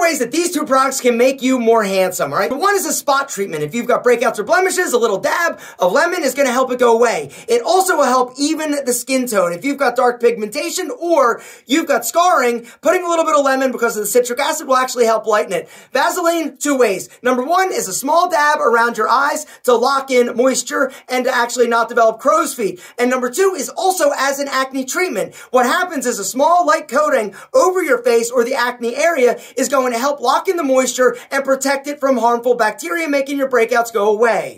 ways that these two products can make you more handsome, all right? One is a spot treatment. If you've got breakouts or blemishes, a little dab of lemon is gonna help it go away. It also will help even the skin tone. If you've got dark pigmentation or you've got scarring, putting a little bit of lemon because of the citric acid will actually help lighten it. Vaseline, two ways. Number one is a small dab around your eyes to lock in moisture and to actually not develop crow's feet. And number two is also as an acne treatment. What happens is a small light coating over your face or the acne area is going to help lock in the moisture and protect it from harmful bacteria, making your breakouts go away.